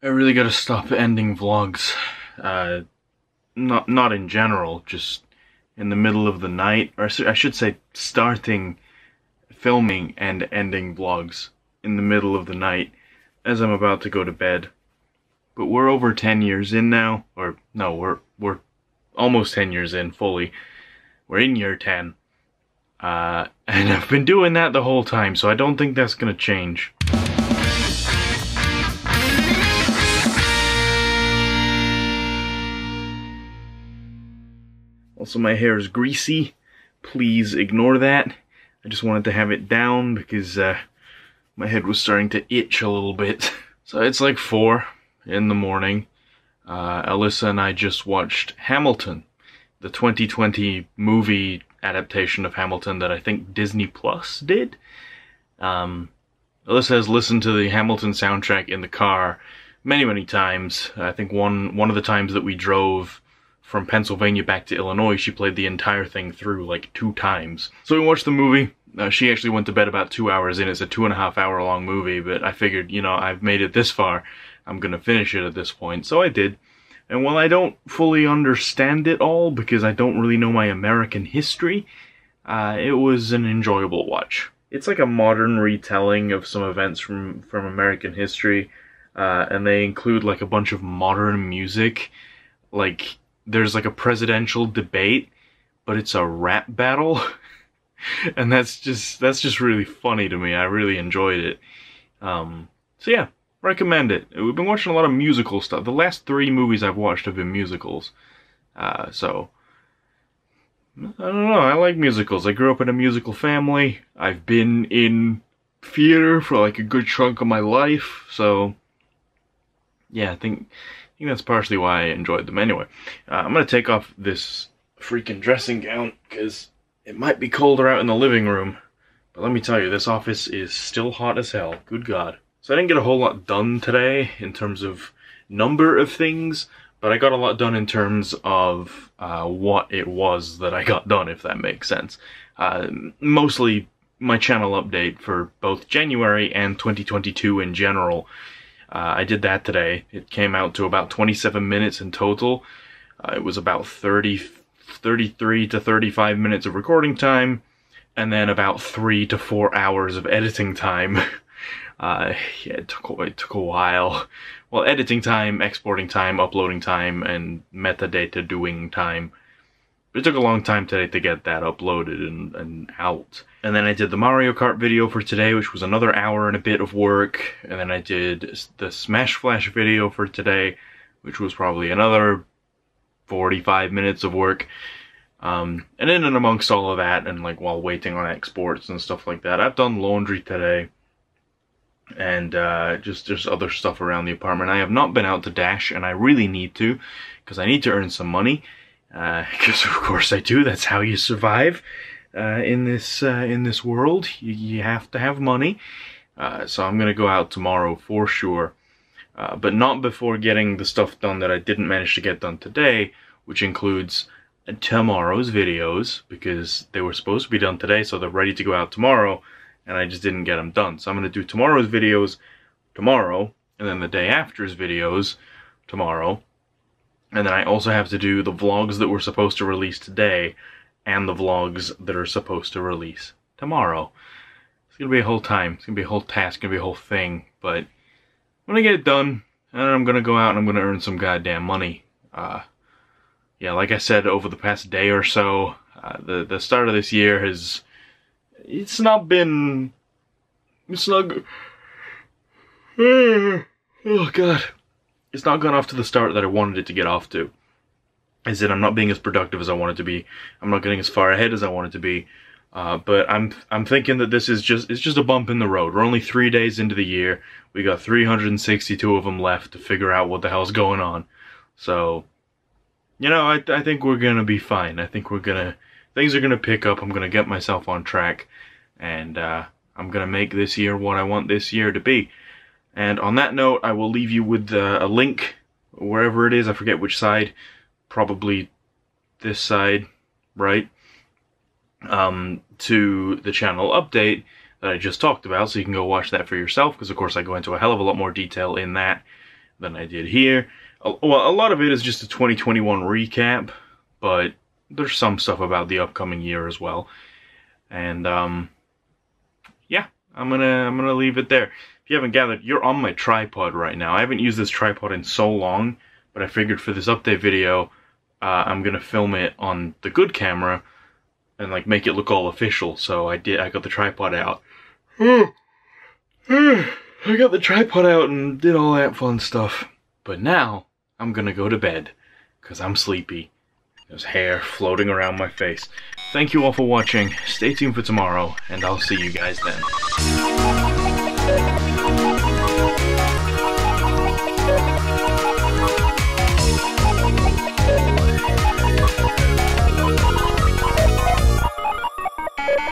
I really gotta stop ending vlogs. Uh, not not in general, just in the middle of the night, or I should say, starting filming and ending vlogs in the middle of the night as I'm about to go to bed. But we're over 10 years in now, or no, we're we're almost 10 years in fully. We're in year 10. Uh, and I've been doing that the whole time, so I don't think that's gonna change. Also, my hair is greasy. Please ignore that. I just wanted to have it down because uh, my head was starting to itch a little bit. So it's like 4 in the morning. Uh, Alyssa and I just watched Hamilton, the 2020 movie adaptation of Hamilton that I think Disney Plus did. Um, Alyssa has listened to the Hamilton soundtrack in the car many, many times. I think one one of the times that we drove from Pennsylvania back to Illinois, she played the entire thing through like two times. So we watched the movie. Uh, she actually went to bed about two hours in. It's a two and a half hour long movie, but I figured, you know, I've made it this far. I'm gonna finish it at this point. So I did. And while I don't fully understand it all, because I don't really know my American history, uh, it was an enjoyable watch. It's like a modern retelling of some events from, from American history, uh, and they include like a bunch of modern music, like there's like a presidential debate, but it's a rap battle. and that's just that's just really funny to me. I really enjoyed it. Um, so yeah, recommend it. We've been watching a lot of musical stuff. The last three movies I've watched have been musicals. Uh, so I don't know. I like musicals. I grew up in a musical family. I've been in theater for like a good chunk of my life. So yeah, I think think that's partially why I enjoyed them. Anyway, uh, I'm going to take off this freaking dressing gown because it might be colder out in the living room. But let me tell you, this office is still hot as hell. Good God. So I didn't get a whole lot done today in terms of number of things, but I got a lot done in terms of uh, what it was that I got done, if that makes sense. Uh, mostly my channel update for both January and 2022 in general. Uh, I did that today. It came out to about 27 minutes in total. Uh, it was about 30, 33 to 35 minutes of recording time, and then about three to four hours of editing time. uh, yeah, it took, it took a while. Well, editing time, exporting time, uploading time, and metadata doing time. It took a long time today to get that uploaded and, and out. And then I did the Mario Kart video for today, which was another hour and a bit of work. And then I did the Smash Flash video for today, which was probably another 45 minutes of work. Um, and in and amongst all of that, and like while waiting on exports and stuff like that, I've done laundry today. And uh, just just other stuff around the apartment. I have not been out to Dash, and I really need to, because I need to earn some money because uh, of course I do. That's how you survive uh, in this uh, in this world. You, you, have to have money. Uh, so I'm gonna go out tomorrow for sure, uh, but not before getting the stuff done that I didn't manage to get done today, which includes tomorrow's videos because they were supposed to be done today, so they're ready to go out tomorrow, and I just didn't get them done. So I'm gonna do tomorrow's videos tomorrow, and then the day after's videos tomorrow and then I also have to do the vlogs that we're supposed to release today and the vlogs that are supposed to release tomorrow. It's gonna be a whole time. It's gonna be a whole task, it's gonna be a whole thing. But I'm gonna get it done, and I'm gonna go out and I'm gonna earn some goddamn money. Uh, yeah, like I said, over the past day or so, uh, the the start of this year has it's not been it's not. Oh god it's not gone off to the start that I wanted it to get off to. Is that I'm not being as productive as I wanted to be. I'm not getting as far ahead as I wanted to be. Uh, but I'm I'm thinking that this is just it's just a bump in the road. We're only three days into the year. We got 362 of them left to figure out what the hell's going on. So, you know, I I think we're gonna be fine. I think we're gonna things are gonna pick up. I'm gonna get myself on track, and uh, I'm gonna make this year what I want this year to be. And on that note, I will leave you with uh, a link wherever it is. I forget which side. Probably this side, right? Um, to the channel update that I just talked about, so you can go watch that for yourself, because of course I go into a hell of a lot more detail in that than I did here. Well, a lot of it is just a 2021 recap, but there's some stuff about the upcoming year as well. And um, yeah, I'm gonna I'm gonna leave it there. If you haven't gathered, you're on my tripod right now. I haven't used this tripod in so long, but I figured for this update video, uh, I'm gonna film it on the good camera and like make it look all official. So I did. I got the tripod out. I got the tripod out and did all that fun stuff. But now I'm gonna go to bed because I'm sleepy. There's hair floating around my face. Thank you all for watching. Stay tuned for tomorrow, and I'll see you guys then.